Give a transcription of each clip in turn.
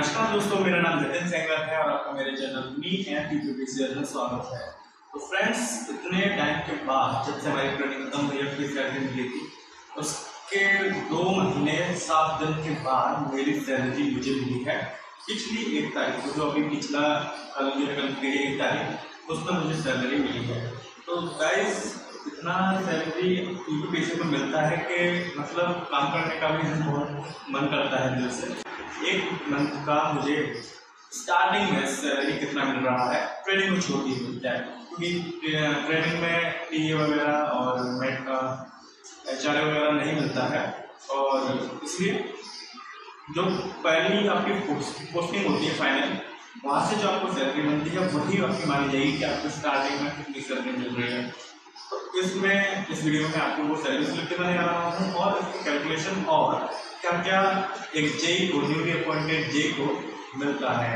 नमस्कार दोस्तों, मेरा नाम नितिन सेंगर है और आपका मेरे चैनल मी एंड यूट्यूब से स्वागत है। तो फ्रेंड्स इतने टाइम के बाद जब से हमारी ट्रेनिंग खत्म हुई अपनी सैलरी मिली थी, उसके दो महीने, सात दिन के बाद मेरी सैलरी मुझे मिली है। पिछली एक तारीख को जो अभी पिछला कल जो कल की एक तारीख उसमें मुझे सैलरी मिली है। तो गाइस इतना सैलरी यूट्यूब पेशे को मिलता है कि मतलब काम करने का भी बहुत मन करता है दिल से। एक मंथ का मुझे स्टार्टिंग में सैलरी कितना मिल रहा है ट्रेनिंग में छोटी मिलता है क्योंकि ट्रेनिंग में टी वगैरह और मेट का एच वगैरह नहीं मिलता है। और इसलिए जो पहली आपकी पोस्टिंग होती है फाइनल वहाँ से जो आपको सैलरी मिलती है, वही आपकी मानी जाएगी कि आपको स्टार्टिंग में कितनी सैलरी मिल रही है। तो इसमें, इस वीडियो में आपको वो सैलरी स्लिप बनाने आ रहा हूँ और इसकी कैलकुलेशन और क्या क्या एक जे को न्यूली अपॉइंटेड जे को मिलता है।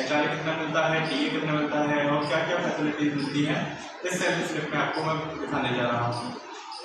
एच आर कितना मिलता है टी ए कितना मिलता है और क्या क्या फैसिलिटीज़ मिलती हैं, इस सैलरी स्लिप में आपको मैं दिखाने जा रहा हूँ।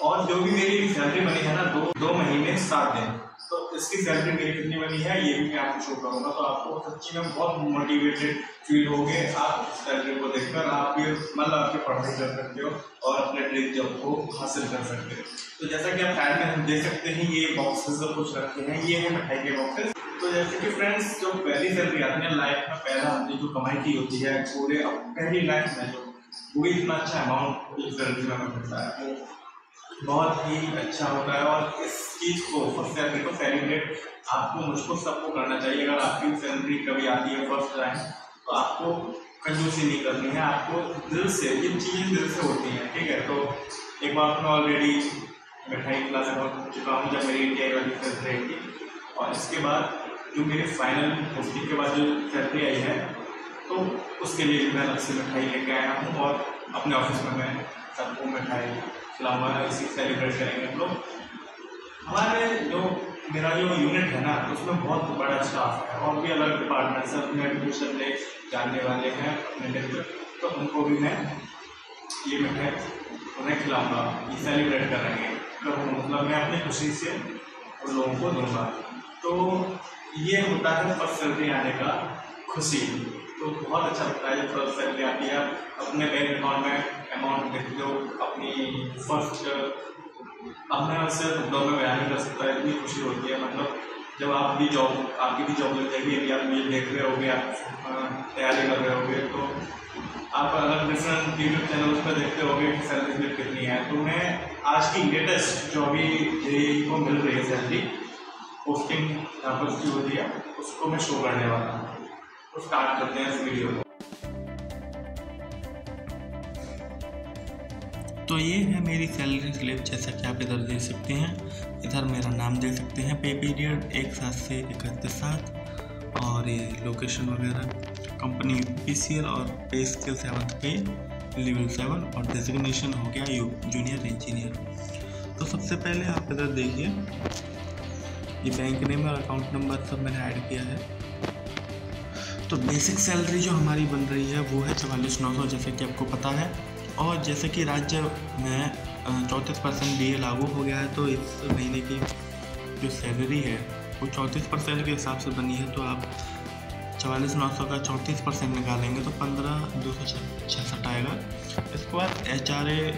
और जो भी मेरी सैलरी बनी है ना, दो दो महीने, सात दिन। तो इसकी सैलरी मेरी कितनी बनी है, ये भी मैं आपको शो करूँगा। तो आपको सच्ची में बहुत मोटिवेटेड फील होगे आप इस सैलरी को देखकर। आप भी मतलब आपकी पढ़ाई कर सकते हो और अपने ड्रीम जॉब को हासिल कर सकते हो। तो जैसा कि आप साइड में हम देख सकते हैं, ये बॉक्सेस सब कुछ रखे हैं, ये है मिठाई के बॉक्सेस तो जैसे कि फ्रेंड्स जो पहली सैलरी आती है लाइफ में पहला हमने जो कमाई की होती है, पूरे पहली लाइफ में जो वो इतना अच्छा अमाउंट एक सैलरी में मिलता है। बहुत ही अच्छा होता है और इस चीज़ को फ़र्स्ट सैलरी को सेलिब्रेट आपको मुझको सबको करना चाहिए। अगर आपकी सैलरी कभी आती है फ़र्स्ट टाइम तो आपको कंजूसी नहीं करनी है, आपको दिल से, ये चीज़ें दिल से होती हैं, ठीक है? तो एक बार मैं ऑलरेडी मिठाई क्लास में चुका हूँ, जब मेरी इंडिया वाली सैलरी आई थी। और इसके बाद जो मेरी फाइनल पोस्टिंग के बाद जो सैलरी आई है तो उसके लिए मैं अलग से मिठाई लेके आया हूँ और अपने ऑफ़िस में मैं सबको मिठाई, खिलाऊँगा, इसी सेलिब्रेट करेंगे हम लोग। हमारे जो मेरा जो यूनिट है ना, उसमें बहुत बड़ा स्टाफ है, और भी अलग डिपार्टमेंट्स हैं उसमें भी कुछ अपने जानने वाले हैं, अपने लेकर तो उनको भी मैं ये मिठाई उन्हें खिलाऊँगा, ये सेलिब्रेट करेंगे मतलब मैं अपनी खुशी से उन लोगों को दूँगा। तो ये होता है फ़र्स्ट सैलरी आने का खुशी। तो बहुत अच्छा लगता है जब फ़र्स्ट सैलरी आती है अपने बैंक अकाउंट में अमाउंट देखते हो अपनी फ़र्स्ट अपने से दो में बयान नहीं कर सकता, इतनी खुशी होती है मतलब जब आप भी जॉब आपकी भी जॉब लग जाएगी अभी आप ये देख रहे होगे, आप तैयारी कर रहे होगे तो आप अलग डिफरेंट यूट्यूब चैनल पर देखते होगे कि सैलरी स्लिप कितनी है तो मैं आज की लेटेस्ट जो अभी जे को मिल रही है सैलरी पोस्टिंग यहाँ पर जो हो रही है, उसको मैं शो करने वाला हूँ। तो स्टार्ट करते हैं इस वीडियो को। तो ये है मेरी सैलरी स्लिप जैसा कि आप इधर देख सकते हैं। इधर मेरा नाम देख सकते हैं पे पीरियड एक सात से इकतीस सात। और ये लोकेशन वगैरह कंपनी पी और pay scale seven pay level seven और डेजिग्नेशन हो गया यू जूनियर इंजीनियर तो सबसे पहले आप इधर देखिए, ये बैंक नेम और अकाउंट नंबर सब मैंने ऐड किया है। तो बेसिक सैलरी जो हमारी बन रही है, वो है चवालीस नौ सौ, जैसे कि आपको पता है। और जैसे कि राज्य में चौंतीस परसेंट डी लागू हो गया है तो इस महीने की जो सैलरी है, वो चौंतीस परसेंट के हिसाब से बनी है तो आप चवालीस नौ सौ का चौंतीस परसेंट निकालेंगे तो पंद्रह दो सौ छसठ आएगा। इसके बाद एच आर ए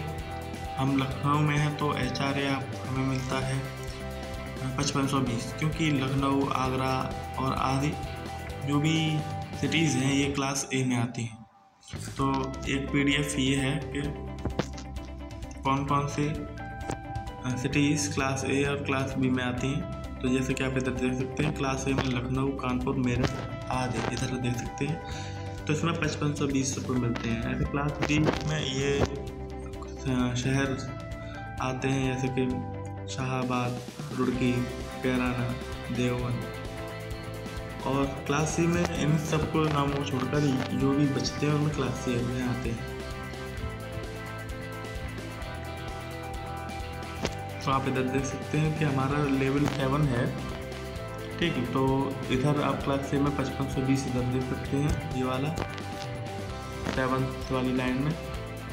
हम लखनऊ में हैं तो एच आर ए आप, हमें मिलता है पचपन सौ बीस, क्योंकि लखनऊ, आगरा और आदि, जो भी सिटीज़ हैं, ये क्लास ए में आती हैं। तो एक पीडीएफ ये है कि कौन कौन से सिटीज़ क्लास ए और क्लास बी में आती हैं। तो जैसे कि आप इधर देख सकते हैं क्लास ए में लखनऊ, कानपुर, मेरठ आदि इधर देख सकते हैं। तो इसमें पचपन सौ बीस रुपये मिलते हैं। ऐसे क्लास बी में ये शहर आते हैं, जैसे कि शाहबाद, रुड़की कैराना देवबंद और क्लास सी में इन सबको नामों छोड़कर जो भी बचते हैं उनमें क्लास सी में आते हैं। तो आप इधर देख सकते हैं कि हमारा लेवल सेवन है। ठीक है तो इधर आप क्लास सी में पचपन सौ बीस इधर देख सकते हैं, ये वाला। सेवन्थ वाली लाइन में।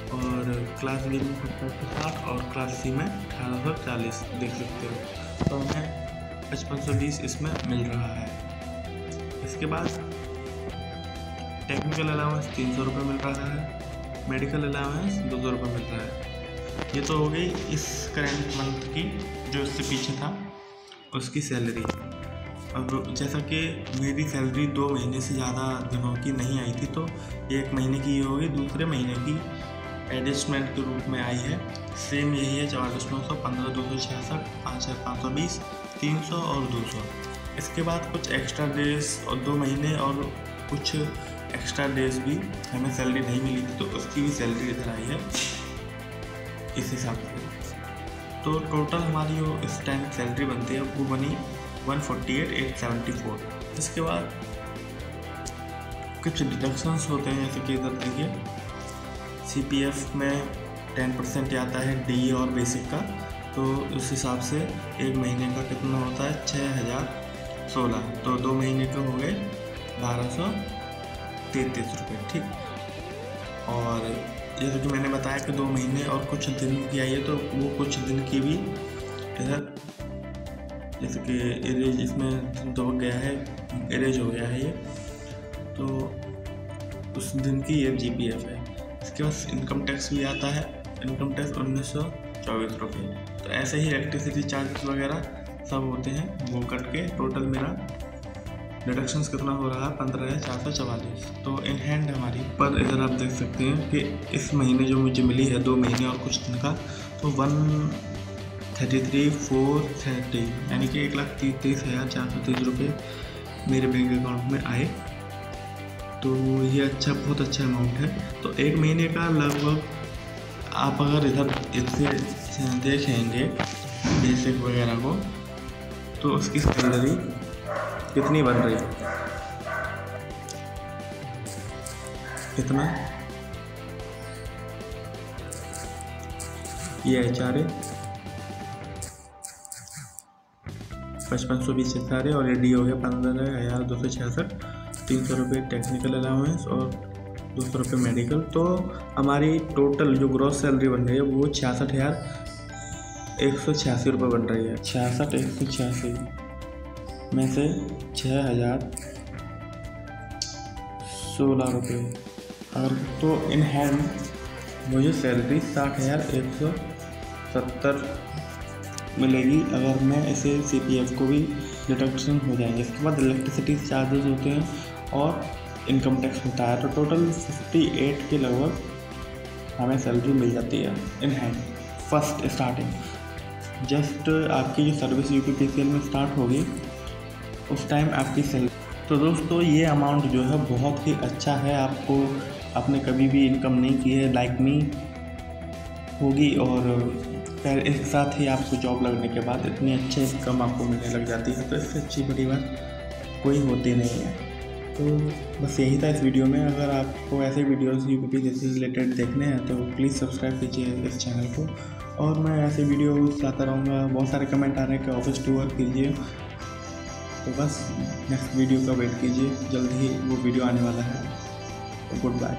और क्लास बी में सत्तर सौ साठ और क्लास सी में अठारह सौ चालीस देख सकते हो। तो हमें पचपन सौ बीस इसमें मिल रहा है। इसके बाद टेक्निकल अलाउंस तीन सौ रुपये मिल रहा है मेडिकल अलाउंस दो सौ रुपये मिल रहा है। ये तो हो गई इस करेंट मंथ की, जो इससे पीछे था, उसकी सैलरी अब जैसा कि मेरी सैलरी दो महीने से ज़्यादा दिनों की नहीं आई थी तो एक महीने की ये होगी दूसरे महीने की एडजस्टमेंट के रूप में आई है। सेम यही है चवालीस नौ सौ पंद्रह दो सौ छियासठ, पाँच हज़ार पाँच सौ बीस, तीन सौ और दो सौ। इसके बाद कुछ एक्स्ट्रा डेज़ और दो महीने और कुछ एक्स्ट्रा डेज़ भी हमें सैलरी नहीं मिली थी तो उसकी भी सैलरी इधर आई है। इस हिसाब से। तो टोटल हमारी जो इस टाइम सैलरी बनती है, वो बनी one forty eight eight seventy four इसके बाद कुछ डिडक्शंस होते हैं, जैसे कि इधर देखिए सी पी एफ़ में टेन परसेंट आता है डी और बेसिक का तो उस हिसाब से एक महीने का कितना होता है? छः हज़ार सोलह तो दो महीने के हो गए बारह सौ तैंतीस रुपये ठीक। और जैसे कि मैंने बताया कि दो महीने और कुछ दिन की आई है तो वो कुछ दिन की भी इधर जैसे कि इरेज इसमें दो गया है इरेज हो गया है ये। तो उस दिन की ये जी पी एफ़ है। इसके बाद इनकम टैक्स भी आता है इनकम टैक्स उन्नीस सौ चौबीस रुपये तो ऐसे ही इलेक्ट्रिसिटी चार्जेस वगैरह सब होते हैं, वो कट के टोटल मेरा डिडक्शंस कितना हो रहा है? पंद्रह हज़ार चार सौ चवालीस। तो इन हैंड हमारी। पर इधर आप देख सकते हैं कि इस महीने जो मुझे मिली है, दो महीने और कुछ दिन का तो one thirty three four thirty यानी कि एक लाख तीस हज़ार चार सौ तीस रुपये मेरे बैंक अकाउंट में आए। तो ये अच्छा बहुत अच्छा अमाउंट है। तो एक महीने का लगभग आप अगर इधर इससे देखेंगे बेसिक वगैरह को तो उसकी सैलरी कितनी बन रही? कितना? ये एच आर ए पचपन सौ बीस एच आर ए और ए डी हो गया पंद्रह हज़ार दो सौ छियासठ। तीन सौ रुपये टेक्निकल अलाउंस और दो सौ रुपये मेडिकल तो हमारी टोटल जो ग्रॉस सैलरी बन रही है वो छियासठ हज़ार एक सौ छियासी रुपये बन रही है। छियासठ, एक सौ छियासी। में से छः हज़ार सोलह रुपये। अगर तो इन हैंड मुझे सैलरी साठ हज़ार एक सौ सत्तर मिलेगी अगर मैं इसे सी पी एफ़ को भी डिडक्शन हो जाएँगे। इसके बाद इलेक्ट्रिसिटी चार्जेज होते हैं और इनकम टैक्स होता है। तो टोटल फिफ्टी एट के लगभग हमें सैलरी मिल जाती है। In hand first starting just आपकी जो सर्विस यू पी में स्टार्ट होगी, उस टाइम आपकी सैलरी तो दोस्तों, ये अमाउंट जो है बहुत ही अच्छा है। आपको, आपने कभी भी इनकम नहीं की है लाइक मी होगी और फिर एक साथ ही आपको जॉब लगने के बाद इतनी अच्छी इनकम आपको मिलने लग जाती है तो इससे अच्छी बड़ी बात कोई होती नहीं है। तो बस यही था इस वीडियो में। अगर आपको ऐसे वीडियोस यू पी जैसे रिलेटेड देखने हैं तो प्लीज़ सब्सक्राइब कीजिए इस चैनल को। और मैं ऐसे वीडियो लाता रहूँगा, बहुत सारे कमेंट आ रहे हैं कि ऑफ़िस टूर कीजिए। तो बस नेक्स्ट वीडियो का वेट कीजिए, जल्द ही वो वीडियो आने वाला है। Good bye